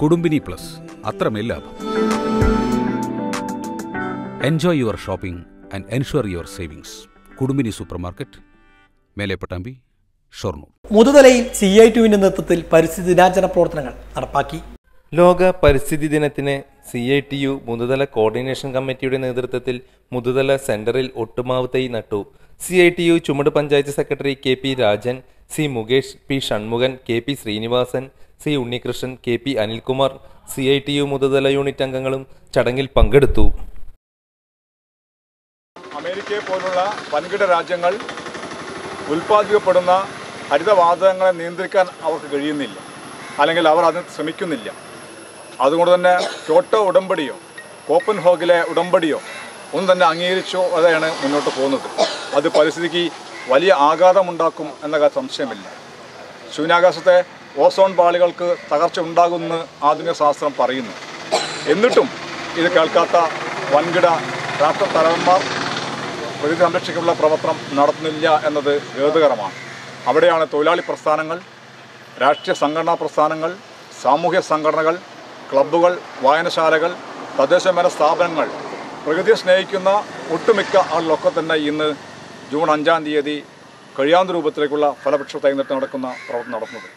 കുടുംബിനി plus. അത്രമേൽ ലാഭം. Enjoy your shopping and ensure your savings Kudumbini supermarket Melepattambi Shoranur. മുതുതലയിൽ C I ടുവിന്റെ നേതൃത്വത്തിൽ പരിസ്ഥിതി ദിനാചരണ പ്രവർത്തനങ്ങൾ നടപ്പാക്കി. ലോക പരിസ്ഥിതി ദിനത്തിന് C I T U Muthuthala coordination കമ്മിറ്റിയുടെ നേതൃത്വത്തിൽ മുതുതല സെന്ററിൽ ഒട്ടുമാവ് തൈ നട്ടു. സി ഐ ടി യു ചുമട് panchayat secretary K P Rajan C Mukesh P Shanmukhan K P Sreenivasan C Unnikrishnan K P Anilkumar C I T U Muthuthala unit അംഗങ്ങളും ചടങ്ങിൽ പങ്കെടുത്തു. അമേരിക്കയെ പോലുള്ള വൻകിട രാജ്യങ്ങൾ ഉൽപ്പാദിക്കപ്പെടുന്ന ഹരിതവാതകങ്ങളെ നിയന്ത്രിക്കാൻ അവർക്ക് കഴിയുന്നില്ല. അല്ലെങ്കിൽ അവർ അതിന് ശ്രമിക്കുന്നില്ല. അതുകൊണ്ട് തന്നെ ക്യോട്ടോ ഉടമ്പടിയോ കോപ്പൻ ഹോഗിലെ ഉടമ്പടിയോ ഒന്നും തന്നെ അംഗീകരിച്ചോ അതാണ് മുന്നോട്ട് പോകുന്നത്. അത് പരിസ്ഥിതിക്ക് വലിയ ആഘാതമുണ്ടാക്കും എന്ന സംശയമില്ല. ശൂന്യാകാശത്തെ ഓസോൺ പാളികൾക്ക് തകർച്ച ഉണ്ടാകുമെന്ന് ആധുനിക ശാസ്ത്രം പറയുന്നു. എന്നിട്ടും ഇത് കേൾക്കാത്ത വൻകിട രാഷ്ട്ര തലവന്മാർ പ്രകൃതി സംരക്ഷയ്ക്കുള്ള പ്രവർത്തനം നടത്തുന്നില്ല എന്നത് ഖേദകരമാണ്. അവിടെയാണ് തൊഴിലാളി പ്രസ്ഥാനങ്ങൾ രാഷ്ട്രീയ സംഘടനാ പ്രസ്ഥാനങ്ങൾ സാമൂഹ്യ സംഘടനകൾ ക്ലബ്ബുകൾ വായനശാലകൾ തദ്ദേശഭരണ സ്ഥാപനങ്ങൾ. പ്രകൃതിയെ സ്നേഹിക്കുന്ന ഒട്ടുമിക്ക ആളിലൊക്കെ തന്നെ ഇന്ന് ജൂൺ അഞ്ചാം തീയതി കഴിയാവുന്ന രൂപത്തിലേക്കുള്ള ഫലപക്ഷ തൈനട്ട് നടക്കുന്ന പ്രവർത്തനം നടത്തുന്നത്